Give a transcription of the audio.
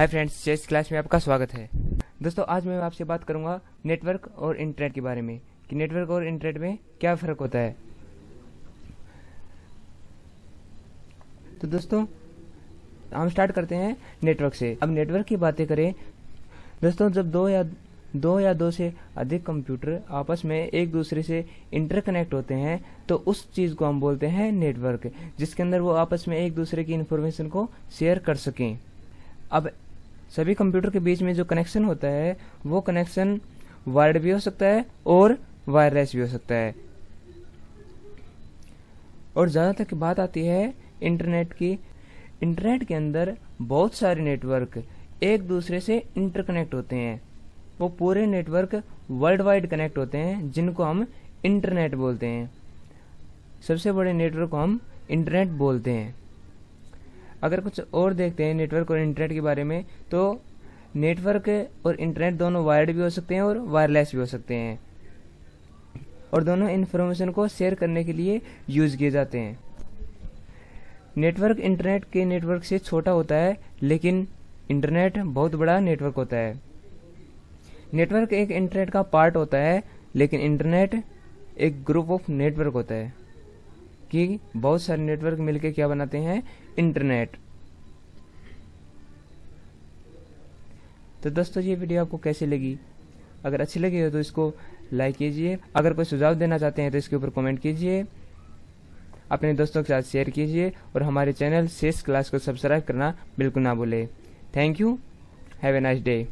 Hi friends chess class में आपका स्वागत है। दोस्तों, आज मैं आपसे बात करूँगा नेटवर्क और इंटरनेट के बारे में, कि नेटवर्क और इंटरनेट में क्या फ़र्क होता है। तो दोस्तों, हम स्टार्ट करते हैं नेटवर्क से। अब नेटवर्क की बातें करें, दोस्तों, जब दो या दो या दो से अधिक कंप्यूटर आपस में एक दूसरे से इंटरकनेक्ट होते हैं तो उस चीज़ को हम बोलते हैं नेटवर्क जिसके अंदर वो आपस में एक दूसरे की इन्फॉर्मेशन को शेयर कर सकें। अब सभी कंप्यूटर के बीच में जो कनेक्शन होता है, वो कनेक्शन वायर्ड भी हो सकता है और वायरलेस भी हो सकता है। और ज़्यादातर की बात आती है इंटरनेट की। इंटरनेट के अंदर बहुत सारे नेटवर्क एक दूसरे से इंटरकनेक्ट होते हैं। वो पूरे नेटवर्क वर्ल्ड वाइड कनेक्ट होते हैं, जिनको हम इंटरनेट बोलते हैं। सबसे बड़े नेटवर्क को हम इंटरनेट बोलते हैं। अगर कुछ और देखते हैं नेटवर्क और इंटरनेट के बारे में तो नेटवर्क और इंटरनेट दोनों वायर्ड भी हो सकते हैं और वायरलेस भी हो सकते हैं। और दोनों इन्फॉर्मेशन को शेयर करने के लिए यूज़ किए जाते हैं। नेटवर्क इंटरनेट के नेटवर्क से छोटा होता है, लेकिन इंटरनेट बहुत बड़ा नेटवर्क होता है। नेटवर्क एक इंटरनेट का पार्ट होता है, लेकिन इंटरनेट एक ग्रुप ऑफ़ नेटवर्क होता है। कि बहुत सारे नेटवर्क मिलकर क्या बनाते हैं? इंटरनेट। तो दोस्तों, ये वीडियो आपको कैसी लगी? अगर अच्छी लगी हो तो इसको लाइक कीजिए। अगर कोई सुझाव देना चाहते हैं तो इसके ऊपर कमेंट कीजिए। अपने दोस्तों के साथ शेयर कीजिए और हमारे चैनल शेष क्लास को सब्सक्राइब करना बिल्कुल ना भूले। Thank you. Have a nice day.